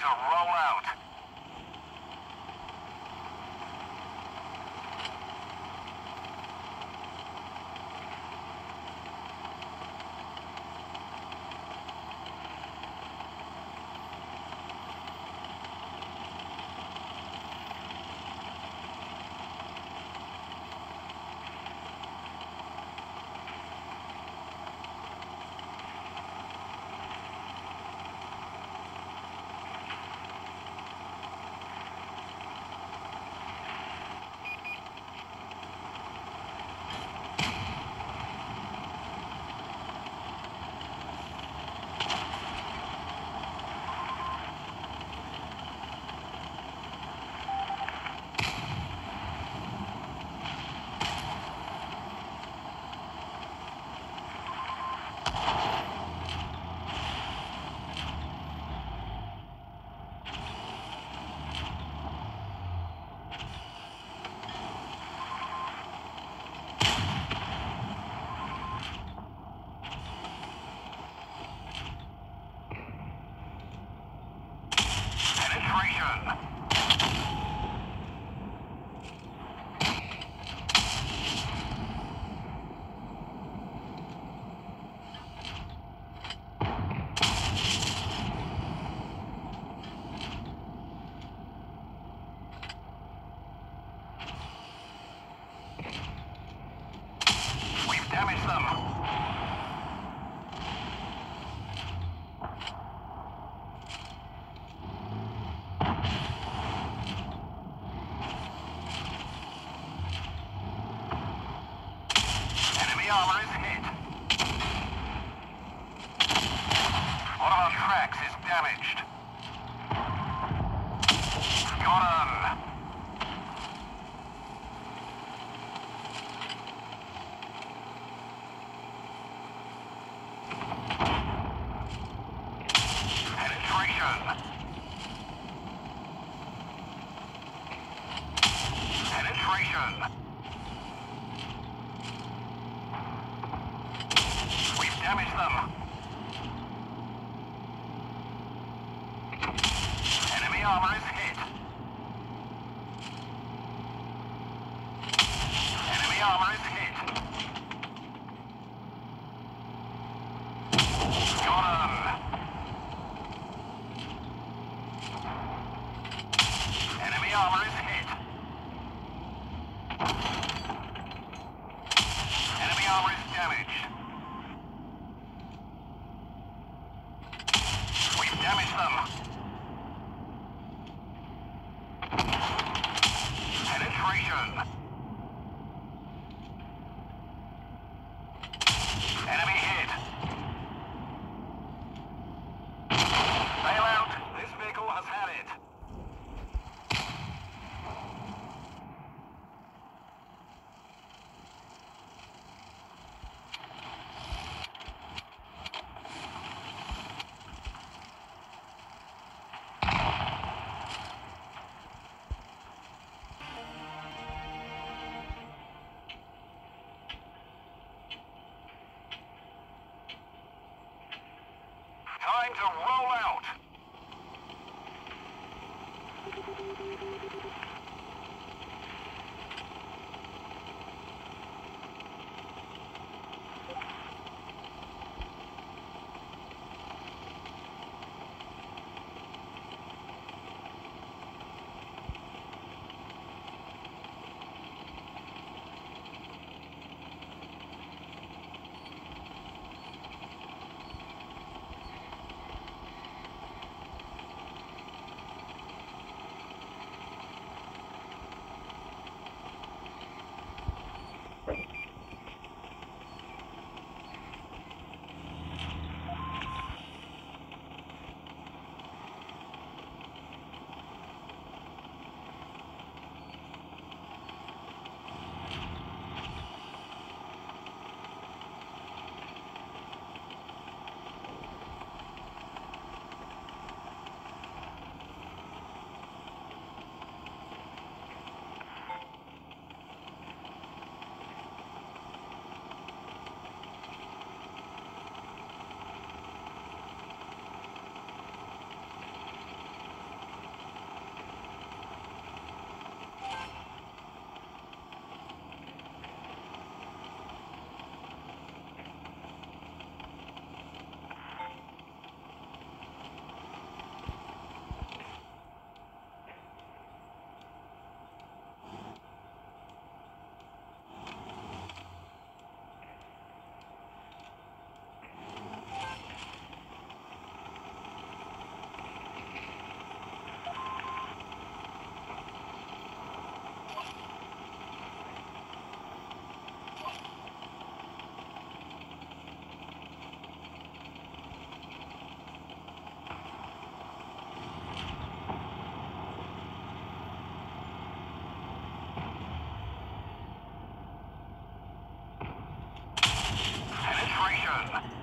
To roll out. Penetration. We've damaged them. Enemy armor is hit. One of our tracks is damaged. Got 'em. Penetration. Penetration. We've them. Enemy armor is hit. Enemy armor is hit. Shotgun.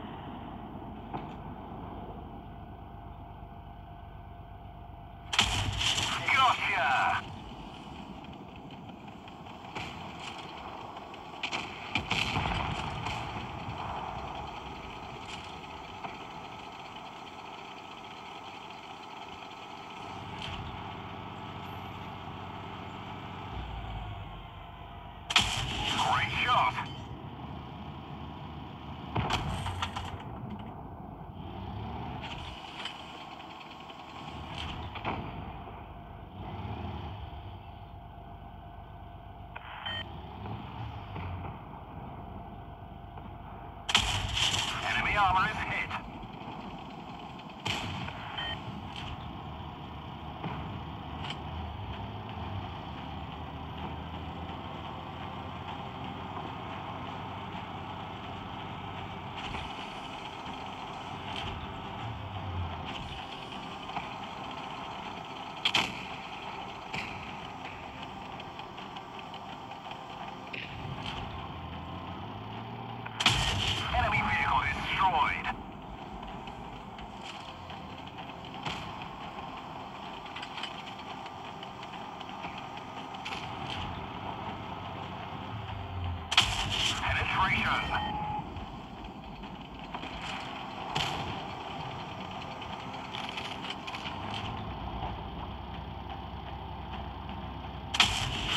armor is destroyed.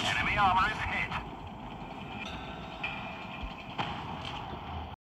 Enemy armor is